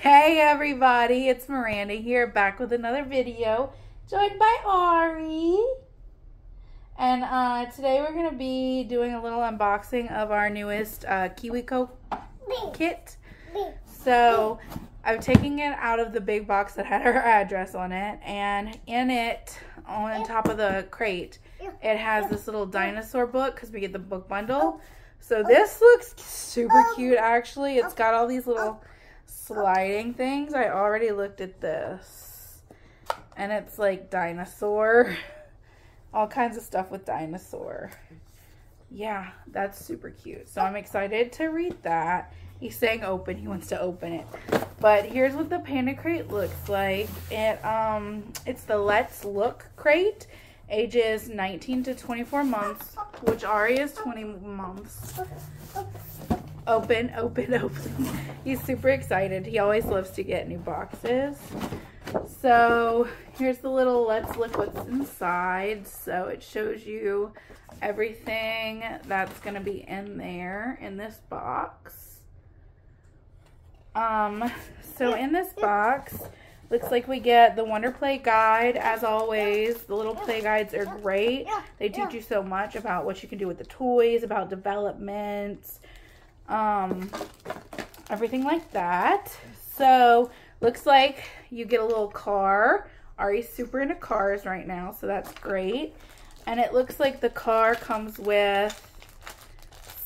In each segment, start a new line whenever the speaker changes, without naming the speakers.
Hey everybody, it's Miranda here, back with another video, joined by Ari. And uh, today we're going to be doing a little unboxing of our newest uh, KiwiCo kit. So I'm taking it out of the big box that had our address on it, and in it, on top of the crate, it has this little dinosaur book because we get the book bundle. So this looks super cute actually. It's got all these little sliding things. I already looked at this. And it's like dinosaur. All kinds of stuff with dinosaur. Yeah, that's super cute. So I'm excited to read that. He's saying open. He wants to open it. But here's what the Panda Crate looks like. It um, It's the Let's Look crate. Ages 19 to 24 months, which Ari is 20 months. Open, open, open. He's super excited. He always loves to get new boxes. So here's the little let's look what's inside. So it shows you everything that's going to be in there in this box. Um, so in this box, looks like we get the Wonder Play Guide, as always. The little play guides are great. They teach you so much about what you can do with the toys, about development, um, everything like that. So, looks like you get a little car. Ari's super into cars right now, so that's great. And it looks like the car comes with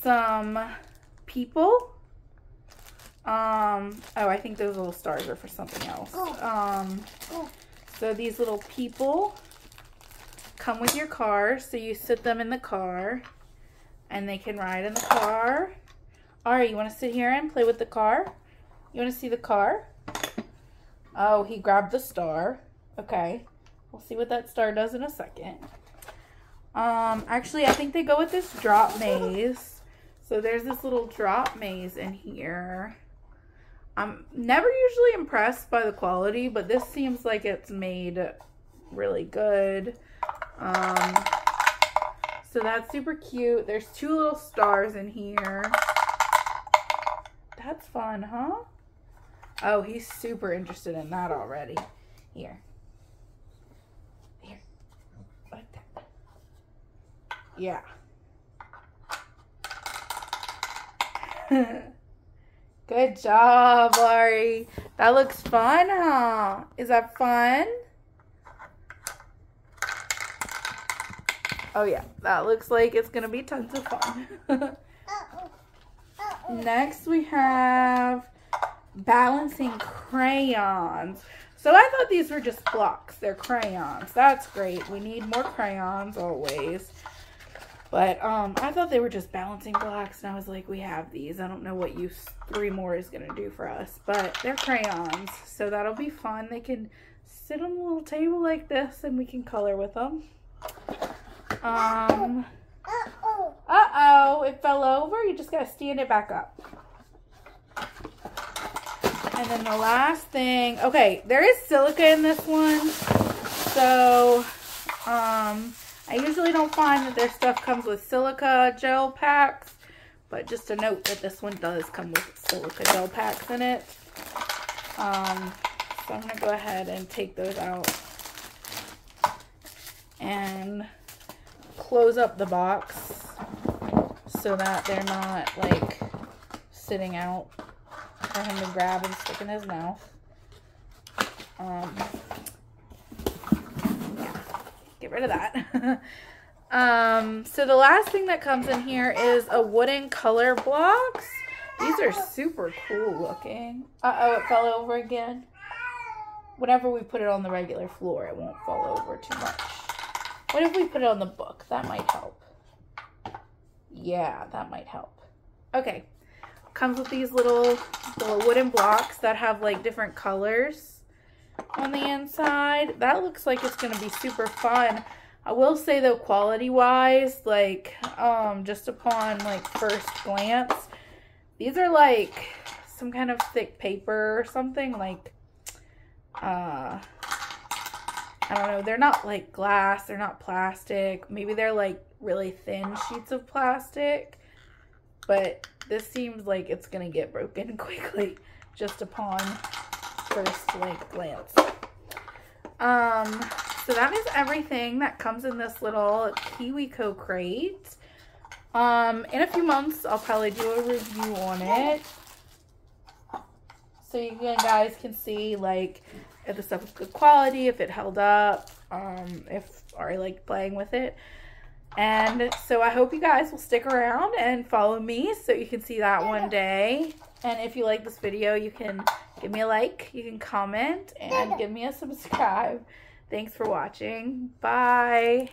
some people um, oh, I think those little stars are for something else. Oh. Um, oh. so these little people come with your car. So you sit them in the car and they can ride in the car. All right, you want to sit here and play with the car? You want to see the car? Oh, he grabbed the star. Okay. We'll see what that star does in a second. Um, actually, I think they go with this drop maze. So there's this little drop maze in here. I'm never usually impressed by the quality, but this seems like it's made really good. Um, so that's super cute. There's two little stars in here. That's fun, huh? Oh, he's super interested in that already. Here. Here. Like that. Yeah. Good job, Ari. That looks fun, huh? Is that fun? Oh yeah, that looks like it's gonna be tons of fun. Next we have balancing crayons. So I thought these were just blocks. They're crayons. That's great. We need more crayons always. But um, I thought they were just balancing blocks, and I was like, we have these. I don't know what use three more is going to do for us, but they're crayons, so that'll be fun. They can sit on a little table like this, and we can color with them. Um, uh-oh, it fell over. You just got to stand it back up. And then the last thing, okay, there is silica in this one, so, um, I usually don't find that their stuff comes with silica gel packs, but just a note that this one does come with silica gel packs in it. Um, so I'm going to go ahead and take those out and close up the box so that they're not like sitting out for him to grab and stick in his mouth. Um, get rid of that. um, so the last thing that comes in here is a wooden color blocks. These are super cool looking. Uh-oh, it fell over again. Whenever we put it on the regular floor, it won't fall over too much. What if we put it on the book? That might help. Yeah, that might help. Okay. Comes with these little, little wooden blocks that have like different colors on the inside. That looks like it's to be super fun. I will say though, quality-wise, like, um, just upon, like, first glance, these are, like, some kind of thick paper or something, like, uh, I don't know, they're not, like, glass, they're not plastic, maybe they're, like, really thin sheets of plastic, but this seems like it's gonna get broken quickly just upon first like glance. Um, so that is everything that comes in this little KiwiCo crate. Um, in a few months, I'll probably do a review on it. So you guys can see like if the stuff was good quality, if it held up, um, if Ari liked playing with it. And so I hope you guys will stick around and follow me so you can see that one day. And if you like this video, you can give me a like, you can comment, and give me a subscribe. Thanks for watching. Bye.